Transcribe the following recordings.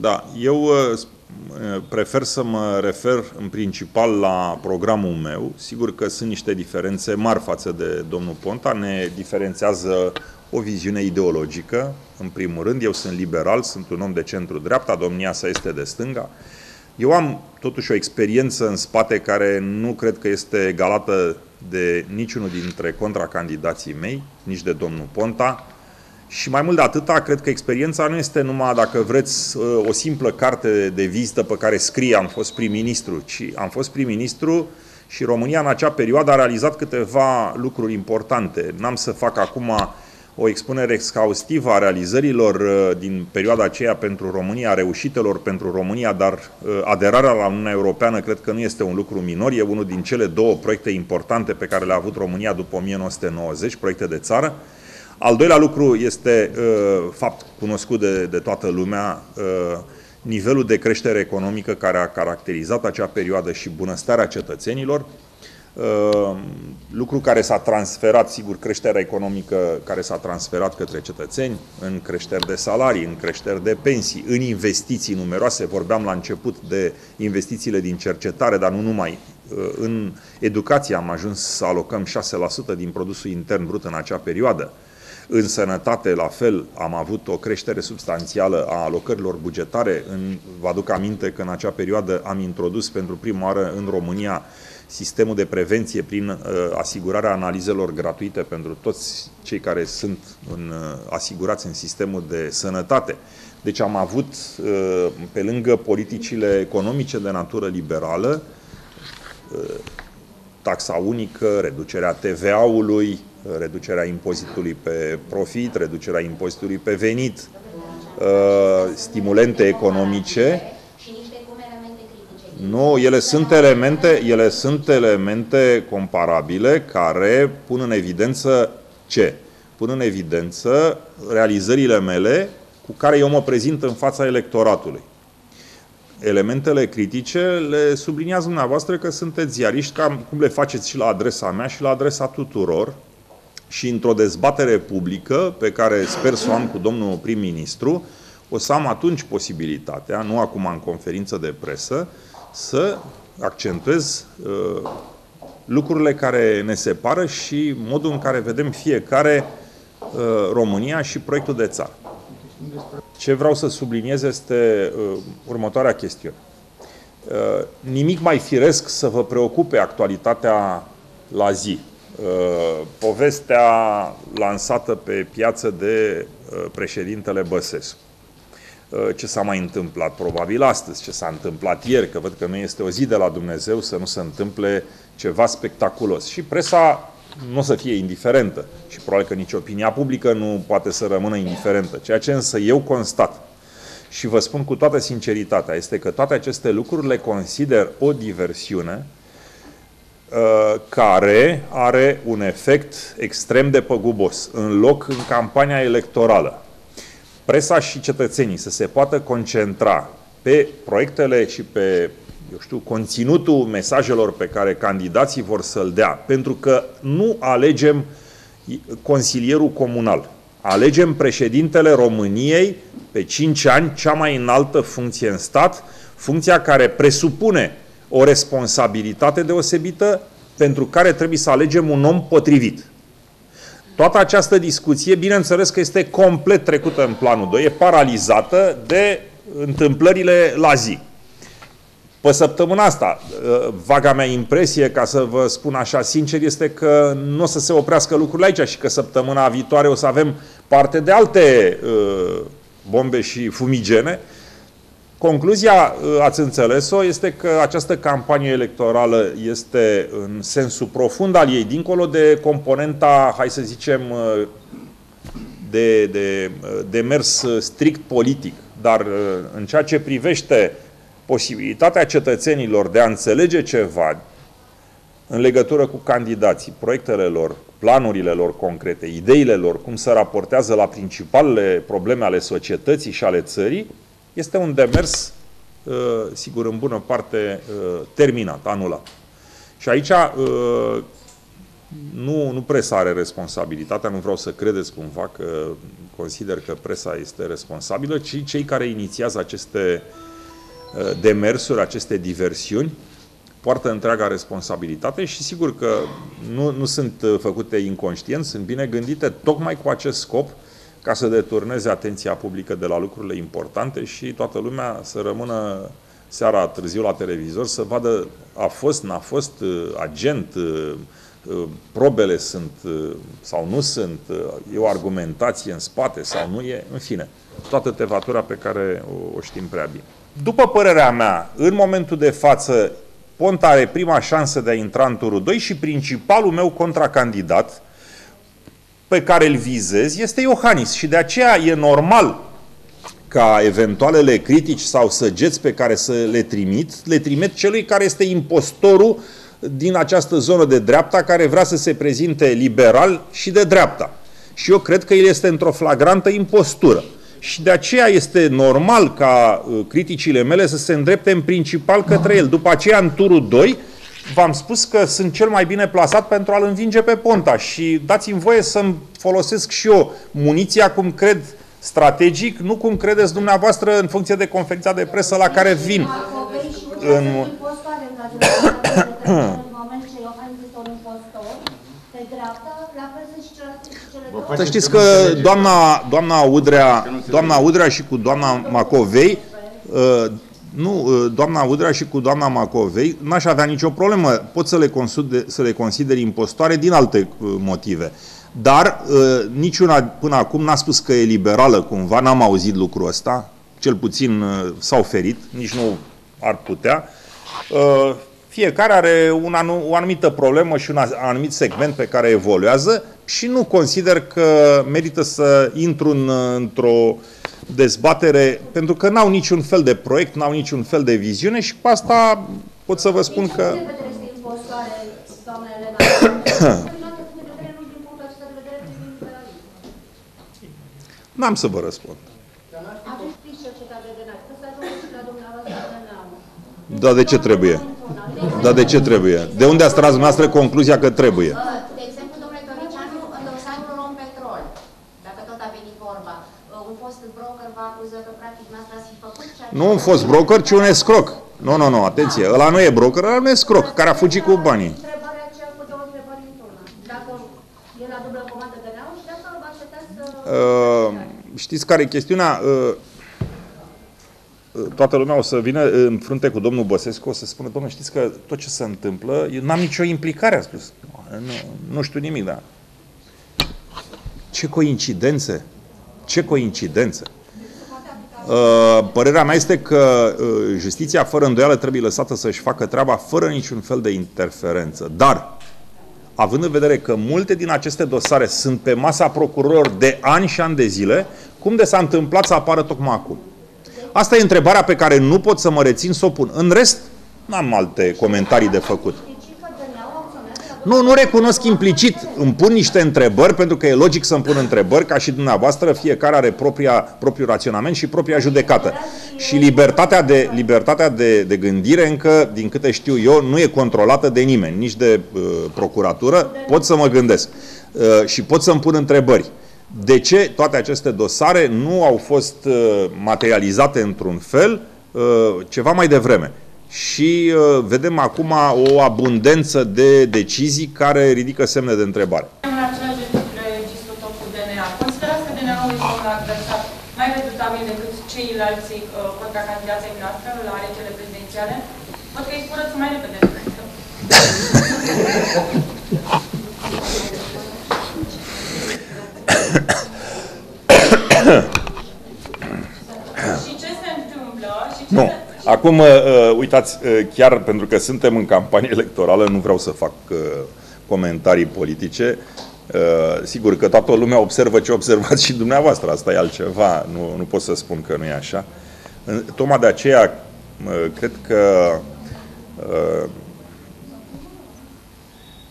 Da, eu uh, prefer să mă refer în principal la programul meu. Sigur că sunt niște diferențe mari față de domnul Ponta. Ne diferențează o viziune ideologică, în primul rând. Eu sunt liberal, sunt un om de centru-dreapta, domnia sa este de stânga. Eu am totuși o experiență în spate care nu cred că este egalată de niciunul dintre contracandidații mei, nici de domnul Ponta. Și mai mult de atâta, cred că experiența nu este numai, dacă vreți, o simplă carte de vizită pe care scrie am fost prim-ministru, ci am fost prim-ministru și România în acea perioadă a realizat câteva lucruri importante. N-am să fac acum o expunere exhaustivă a realizărilor uh, din perioada aceea pentru România, a reușitelor pentru România, dar uh, aderarea la Uniunea Europeană cred că nu este un lucru minor, e unul din cele două proiecte importante pe care le-a avut România după 1990, proiecte de țară. Al doilea lucru este uh, fapt cunoscut de, de toată lumea, uh, nivelul de creștere economică care a caracterizat acea perioadă și bunăstarea cetățenilor, uh, lucru care s-a transferat, sigur, creșterea economică care s-a transferat către cetățeni, în creșteri de salarii, în creșteri de pensii, în investiții numeroase, vorbeam la început de investițiile din cercetare, dar nu numai, uh, în educație am ajuns să alocăm 6% din produsul intern brut în acea perioadă, în sănătate, la fel, am avut o creștere substanțială a alocărilor bugetare. În, vă aduc aminte că în acea perioadă am introdus pentru prima oară în România sistemul de prevenție prin uh, asigurarea analizelor gratuite pentru toți cei care sunt în, uh, asigurați în sistemul de sănătate. Deci am avut, uh, pe lângă politicile economice de natură liberală, uh, taxa unică, reducerea TVA-ului, reducerea impozitului pe profit, reducerea impozitului pe venit, uh, stimulente economice. Nu, ele sunt elemente, ele sunt elemente comparabile care pun în evidență ce? Pun în evidență realizările mele cu care eu mă prezint în fața electoratului. Elementele critice le subliniază dumneavoastră că sunteți ziariști, cam cum le faceți și la adresa mea și la adresa tuturor, și într-o dezbatere publică pe care sper să o am cu domnul prim-ministru, o să am atunci posibilitatea, nu acum în conferință de presă, să accentuez uh, lucrurile care ne separă și modul în care vedem fiecare uh, România și proiectul de țară. Ce vreau să subliniez este uh, următoarea chestiune. Uh, nimic mai firesc să vă preocupe actualitatea la zi. Uh, povestea lansată pe piață de uh, președintele Băsescu. Uh, ce s-a mai întâmplat probabil astăzi, ce s-a întâmplat ieri, că văd că nu este o zi de la Dumnezeu să nu se întâmple ceva spectaculos. Și presa nu o să fie indiferentă și probabil că nici opinia publică nu poate să rămână indiferentă. Ceea ce însă eu constat și vă spun cu toată sinceritatea este că toate aceste lucruri le consider o diversiune Uh, care are un efect extrem de păgubos. În loc, în campania electorală, presa și cetățenii să se poată concentra pe proiectele și pe eu știu, conținutul mesajelor pe care candidații vor să-l dea. Pentru că nu alegem consilierul comunal. Alegem președintele României pe 5 ani, cea mai înaltă funcție în stat, funcția care presupune o responsabilitate deosebită pentru care trebuie să alegem un om potrivit. Toată această discuție, bineînțeles că este complet trecută în planul 2, e paralizată de întâmplările la zi. Pe săptămâna asta, uh, vaga mea impresie, ca să vă spun așa sincer, este că nu o să se oprească lucrurile aici și că săptămâna viitoare o să avem parte de alte uh, bombe și fumigene, Concluzia, ă, ați înțeles-o, este că această campanie electorală este în sensul profund al ei, dincolo de componenta, hai să zicem, ă, de, de, de mers strict politic, dar ă, în ceea ce privește posibilitatea cetățenilor de a înțelege ceva în legătură cu candidații, proiectele lor, planurile lor concrete, ideile lor, cum se raportează la principalele probleme ale societății și ale țării, este un demers, uh, sigur, în bună parte uh, terminat, anulat. Și aici uh, nu, nu presa are responsabilitatea, nu vreau să credeți cumva că consider că presa este responsabilă, ci cei care inițiază aceste uh, demersuri, aceste diversiuni, poartă întreaga responsabilitate și sigur că nu, nu sunt uh, făcute inconștient, sunt bine gândite tocmai cu acest scop ca să deturneze atenția publică de la lucrurile importante și toată lumea să rămână seara târziu la televizor să vadă a fost, n-a fost uh, agent, uh, probele sunt sau nu sunt, e o argumentație în spate sau nu e, în fine, toată tevatura pe care o, o știm prea bine. După părerea mea, în momentul de față, Ponta are prima șansă de a intra în turul 2 și principalul meu contracandidat pe care îl vizez este Iohannis și de aceea e normal ca eventualele critici sau săgeți pe care să le trimit, le trimit celui care este impostorul din această zonă de dreapta care vrea să se prezinte liberal și de dreapta. Și eu cred că el este într-o flagrantă impostură și de aceea este normal ca uh, criticile mele să se îndrepte în principal către el. După aceea, în turul 2, v-am spus că sunt cel mai bine plasat pentru a-l învinge pe Ponta și dați-mi voie să-mi folosesc și eu muniția cum cred strategic, nu cum credeți dumneavoastră în funcție de conferința de presă la care vin. În... Să știți că doamna, doamna, Udrea, doamna Udrea și cu doamna Macovei uh, nu, uh, doamna Udrea și cu doamna Macovei n-aș avea nicio problemă. Pot să le, consider, să le consider impostoare din alte uh, motive. Dar niciuna până acum n-a spus că e liberală cumva, n-am auzit lucrul ăsta, cel puțin s-au ferit, nici nu ar putea. Fiecare are un anu- o anumită problemă și un anumit segment pe care evoluează și nu consider că merită să intru în, într-o dezbatere, pentru că n-au niciun fel de proiect, n-au niciun fel de viziune și cu asta pot să vă spun că... N-am să vă răspund. Da, de ce trebuie? Dar de ce trebuie? De unde ați tras dumneavoastră concluzia că trebuie? De exemplu, domnule Tăricianu, în dosarul Rompetrol, dacă tot a venit vorba, un fost broker vă acuză că practic noastră ați fi făcut ceea Nu un fost broker, ci un escroc. Nu, nu, nu, atenție, ăla nu e broker, ăla nu e escroc, care a fugit cu banii. Întrebarea aceea cu două întrebări într-una. Dacă e la dublă comandă de neau și dacă vă așteptați să... Uh, știți care e chestiunea? Uh, toată lumea o să vină în frunte cu domnul Băsescu, o să spună, domnule, știți că tot ce se întâmplă, eu n-am nicio implicare, a spus. Nu, nu știu nimic, da. Ce coincidențe! Ce coincidențe! Uh, părerea mea este că uh, justiția fără îndoială trebuie lăsată să-și facă treaba fără niciun fel de interferență. Dar, având în vedere că multe din aceste dosare sunt pe masa procurorilor de ani și ani de zile, cum de s-a întâmplat să apară tocmai acum? Asta e întrebarea pe care nu pot să mă rețin să o pun. În rest, n-am alte comentarii de făcut. Nu, nu recunosc implicit. Îmi pun niște întrebări, pentru că e logic să-mi pun întrebări, ca și dumneavoastră, fiecare are propria, propriul raționament și propria judecată. Și libertatea de, libertatea de, de gândire, încă, din câte știu eu, nu e controlată de nimeni, nici de uh, procuratură. Pot să mă gândesc uh, și pot să-mi pun întrebări. Uh, de ce toate aceste dosare nu au fost uh, materializate într-un fel uh, ceva mai devreme. Și uh, vedem acum o abundență de decizii care ridică semne de întrebare. În același registru tot cu DNA. Considerați că DNA-ul este un adversar mai redutabil decât ceilalți contracandidații noastre la alegerile prezidențiale? Văd că îi spurăți mai repede decât și ce se întâmplă? Și ce nu. Se... Acum, uh, uitați, uh, chiar pentru că suntem în campanie electorală, nu vreau să fac uh, comentarii politice. Uh, sigur că toată lumea observă ce observați și dumneavoastră, asta e altceva, nu, nu pot să spun că nu e așa. Tocmai de aceea, uh, cred că uh,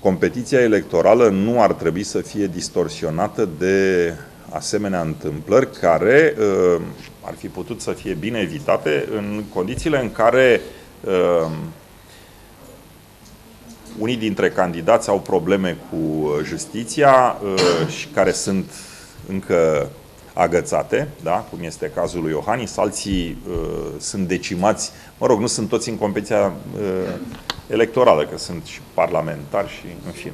competiția electorală nu ar trebui să fie distorsionată de asemenea întâmplări care uh, ar fi putut să fie bine evitate în condițiile în care uh, unii dintre candidați au probleme cu uh, justiția uh, și care sunt încă agățate, da? cum este cazul lui Iohannis, alții uh, sunt decimați, mă rog, nu sunt toți în competiția uh, electorală, că sunt și parlamentari și în fine.